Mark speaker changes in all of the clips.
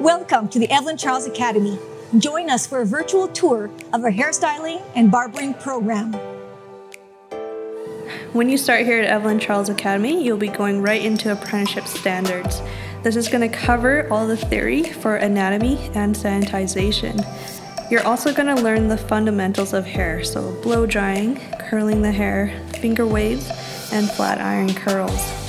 Speaker 1: Welcome to the EvelineCharles Academy. Join us for a virtual tour of our hairstyling and barbering program.
Speaker 2: When you start here at EvelineCharles Academy, you'll be going right into apprenticeship standards. This is going to cover all the theory for anatomy and sanitization. You're also going to learn the fundamentals of hair, so blow drying, curling the hair, finger waves, and flat iron curls.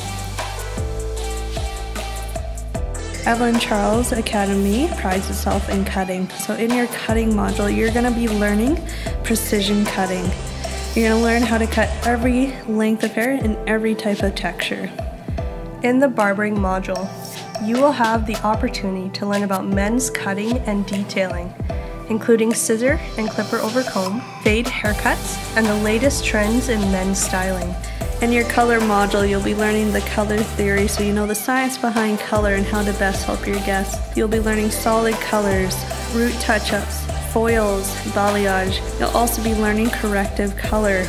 Speaker 2: EvelineCharles Academy prides itself in cutting. So in your cutting module, you're going to be learning precision cutting. You're going to learn how to cut every length of hair and every type of texture.
Speaker 3: In the barbering module, you will have the opportunity to learn about men's cutting and detailing, including scissor and clipper over comb, fade haircuts, and the latest trends in men's styling.
Speaker 2: In your color module, you'll be learning the color theory so you know the science behind color and how to best help your guests. You'll be learning solid colors, root touch-ups, foils, balayage. You'll also be learning corrective color.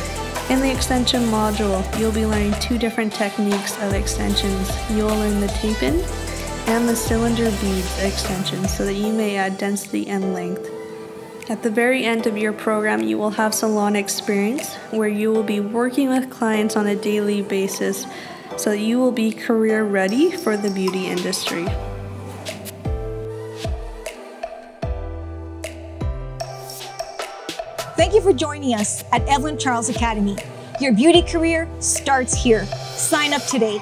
Speaker 2: In the extension module, you'll be learning two different techniques of extensions. You'll learn the tape-in and the cylinder beads extension so that you may add density and length. At the very end of your program, you will have salon experience where you will be working with clients on a daily basis so that you will be career ready for the beauty industry.
Speaker 1: Thank you for joining us at EvelineCharles Academy. Your beauty career starts here. Sign up today